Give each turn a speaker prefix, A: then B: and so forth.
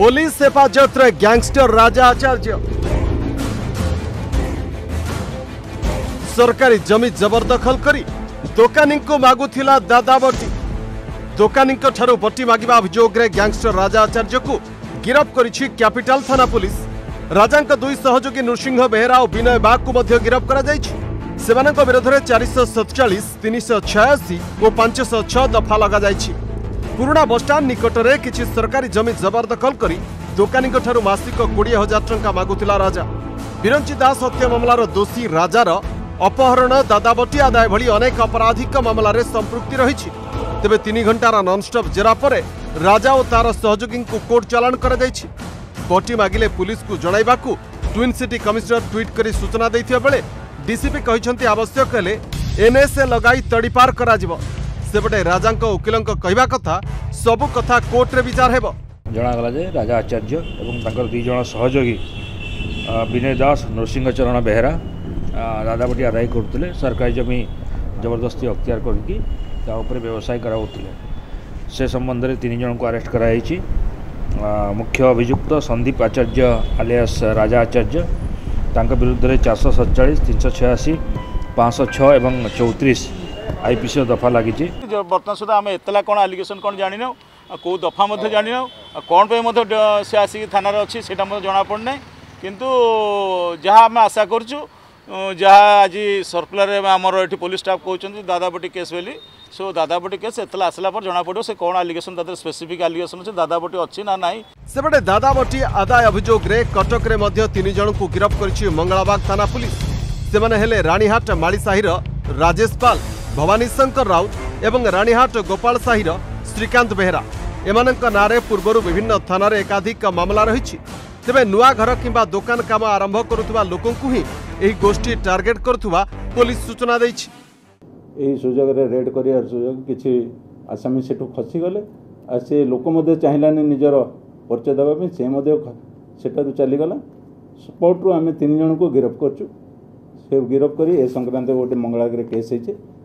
A: police ಹೆಫಾಜತ್ರೆ gangster ರಾಜ ಆಚಾರ್ಯ ସରକାରୀ ଜମି ଜବରଦଖଲ କରି ଦୋକାନୀଙ୍କୁ ମାଗୁଥିଲା ଦାଦା ବଟି ଦୋକାନୀଙ୍କ ଠାରୁ ବଟି ମାଗିବା ଅଭିଯୋଗରେ ଗ୍ୟାଙ୍ଗଷ୍ଟର ରାଜା ଆଚାର୍ଯ୍ୟକୁ ଗିରଫ କରିଛି କ୍ୟାପିଟାଲ ଥାନା ପୁଲିସ ରାଜାଙ୍କ ଦୁଇ ସହଯୋଗୀ ନୃସିଂହ ବେହେରା ଓ ବିନୟ ବାଗକୁ ମଧ୍ୟ ଗିରଫ କରାଯାଇଛି ସେମାନଙ୍କ ବିରୋଧରେ ଚାରିଶହ ସତଚାଳିଶ ତିନିଶହ ଛୟାଅଶୀ ଓ ପାଞ୍ଚଶହ ଛଅ ଦଫା ଲଗାଯାଇଛି পুরোনা বসষ্টাণ্ড নিকটরে কিছু সরকারি জমি জবরদখল করে দোকানীঙ্ মাসিক কোড়ি হাজার টঙ্কা মাগুলা রাজা বিরঞ্চি দাস হত্যা মামলার দোষী রাজার অপহরণ দাদাবটি আদায় ভি অনেক অপরাধিক মামলার সম্পৃক্তি রয়েছে তবে তিন ঘণ্টার ননস্টপ জেরা পরে রাজা ও তার সহযোগী কোর্ট চালাণ করা বটি মাগিলে পুলিশকে জনাইবা টুইন সিটি কমিশনর ট্যুইট করে সূচনা দিয়ে বেড়ে ডিসিপি কিন্তু আবশ্যক হলে এনএসএ লগাই তড়িপার করা सेपटे राजा वकिलों
B: कहवा कथा सब कथा कोर्टे विचार हो जनागला राजा आचार्य और दुज सहयोगी विनय दास नरसिंह चरण बेहरा दादापटी आदाय कर सरकारी जमी जबरदस्ती अख्तिर करवसाय कराते से संबंध में तीन जन को आरेस्ट कराई मुख्य अभियुक्त संदीप आचार्य आलियास राजा आचार्य विरुद्ध चारश सतचा तीन सौ छयासी पांचश छः चौतीस ଆଇପିସିର ଦଫା ଲାଗିଛି
C: ବର୍ତ୍ତମାନ ସୁଦ୍ଧା ଆମେ ଏତଲା କ'ଣ ଆଲିଗେସନ୍ କ'ଣ ଜାଣିନାହୁଁ କେଉଁ ଦଫା ମଧ୍ୟ ଜାଣିନାହୁଁ କ'ଣ ପାଇଁ ମଧ୍ୟ ସେ ଆସିକି ଥାନାରେ ଅଛି ସେଇଟା ମଧ୍ୟ ଜଣାପଡ଼ୁନାହିଁ କିନ୍ତୁ ଯାହା ଆମେ ଆଶା କରୁଛୁ ଯାହା ଆଜି ସର୍କୁଲାରରେ ଆମର ଏଠି ପୋଲିସ ଷ୍ଟାଫ୍ କହୁଛନ୍ତି ଦାଦାବଟି କେସ୍ ବୋଲି ସୋ ଦାଦାବଟି କେସ୍ ଏତେବେଳେ ଆସିଲା ପରେ ଜଣାପଡ଼ିବ ସେ କ'ଣ ଆଲିଗେସନ୍ ତା ଦେହରେ ସ୍ପେସିଫିକ୍ ଆଲିଗେସନ୍ ଅଛି ଦାଦାବଟି ଅଛି ନା ନାହିଁ
A: ସେପଟେ ଦାଦାବଟି ଆଦାୟ ଅଭିଯୋଗରେ କଟକରେ ମଧ୍ୟ ତିନି ଜଣଙ୍କୁ ଗିରଫ କରିଛି ମଙ୍ଗଳାବାଗ ଥାନା ପୁଲିସ ସେମାନେ ହେଲେ ରାଣୀହାଟ ମାଳିସାହିର ରାଜେଶ ପାଲ ଭବାନୀଶଙ୍କର ରାଉତ ଏବଂ ରାଣୀହାଟ ଗୋପାଳ ସାହିର ଶ୍ରୀକାନ୍ତ ବେହେରା ଏମାନଙ୍କ ନାଁରେ ପୂର୍ବରୁ ବିଭିନ୍ନ ଥାନାରେ ଏକାଧିକ ମାମଲା ରହିଛି ତେବେ ନୂଆ ଘର କିମ୍ବା ଦୋକାନ କାମ ଆରମ୍ଭ କରୁଥିବା ଲୋକଙ୍କୁ ହିଁ ଏହି ଗୋଷ୍ଠୀ ଟାର୍ଗେଟ୍ କରୁଥିବା ପୋଲିସ ସୂଚନା ଦେଇଛି
D: ଏହି ସୁଯୋଗରେ ରେଡ୍ କରିବାର ସୁଯୋଗ କିଛି ଆସାମୀ ସେଠୁ ଖସିଗଲେ ଆଉ ସେ ଲୋକ ମଧ୍ୟ ଚାହିଁଲାନି ନିଜର ପରିଚୟ ଦେବା ପାଇଁ ସେ ମଧ୍ୟ ସେଠାରୁ ଚାଲିଗଲା ସ୍ପଟ୍ରୁ ଆମେ ତିନି ଜଣଙ୍କୁ ଗିରଫ କରୁଛୁ ସେ ଗିରଫ କରି ଏ ସଂକ୍ରାନ୍ତରେ ଗୋଟେ ମଙ୍ଗଳାଗିରେ କେସ୍ ହେଇଛି